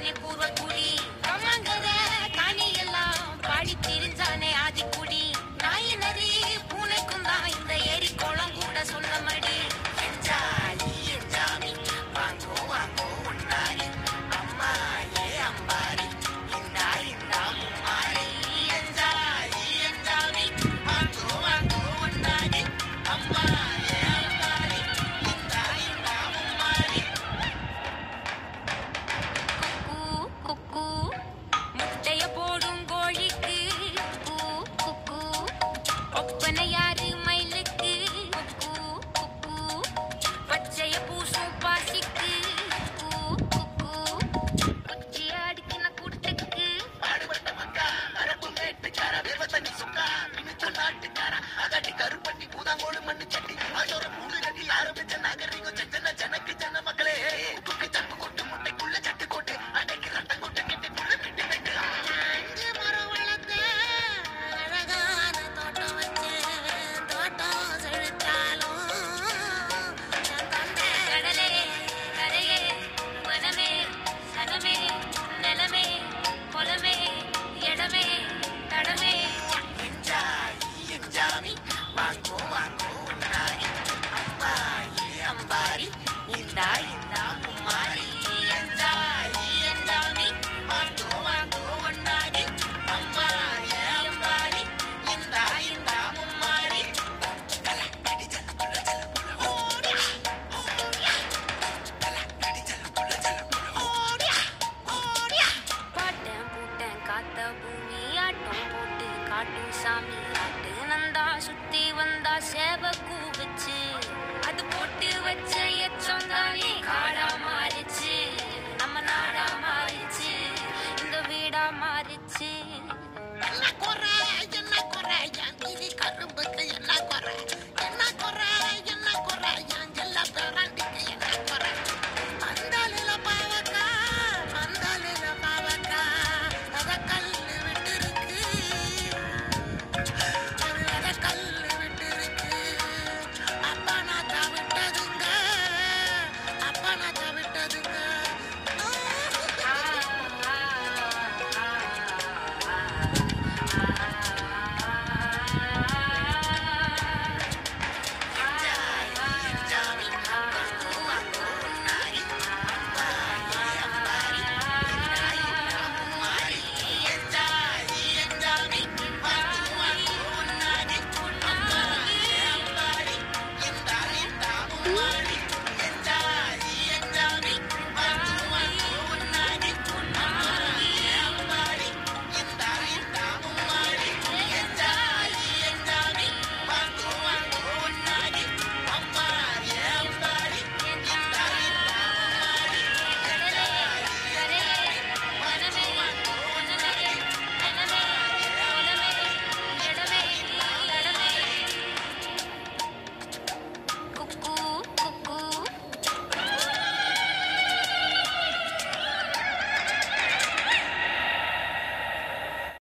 Кула, кула, somebody, you know you வச்ச எச்சம் தானே காடா மாறிச்சு. நம்ம நாடா மாறிச்சு. இந்த வீடா மாறிச்சு. என்ன குறை? என்ன குறை? என் மீதி என்ன குறை?